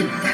Thank you.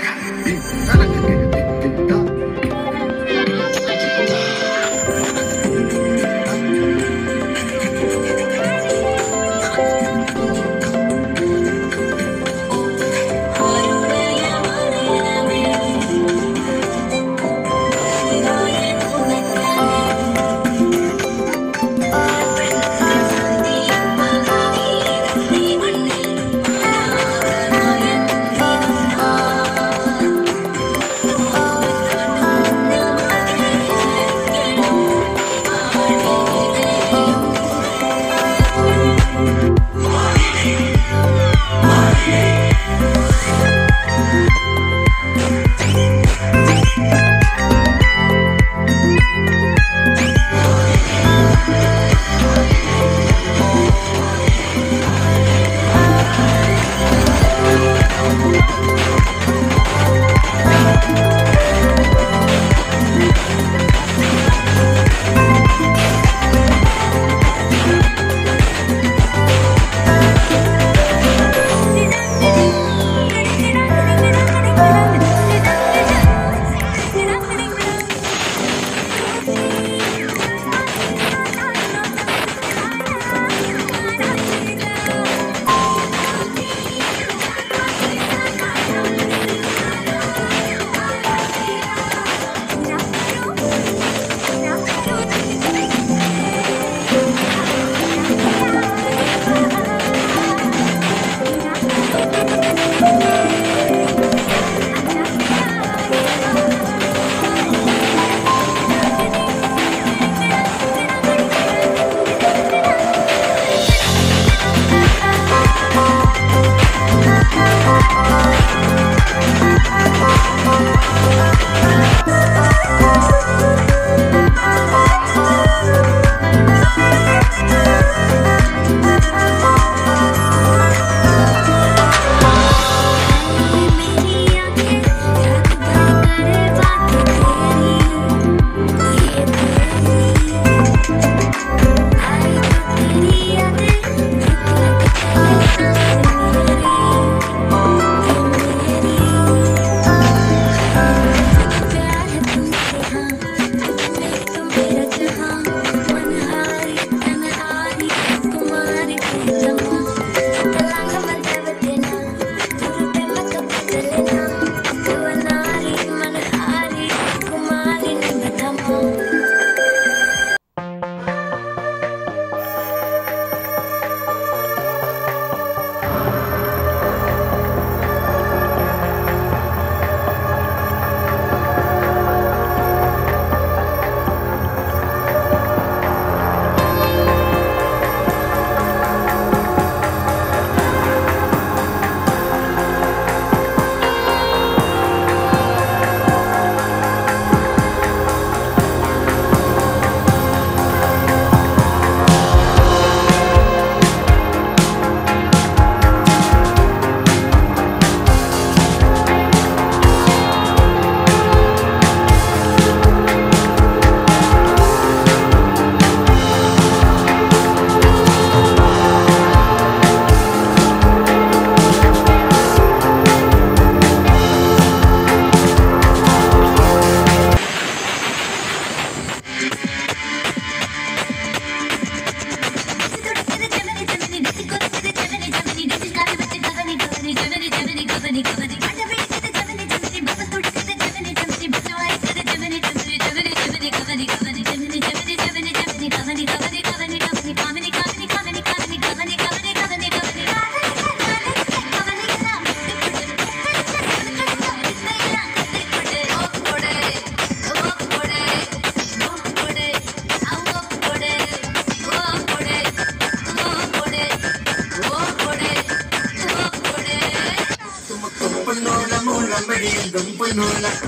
el don para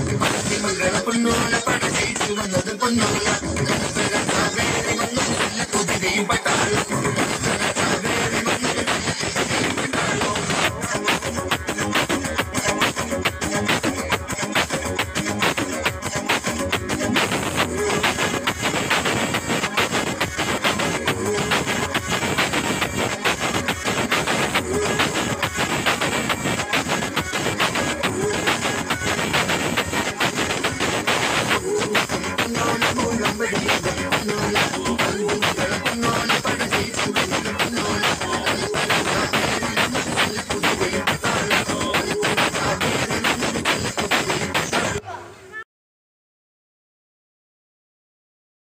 que para el don para que la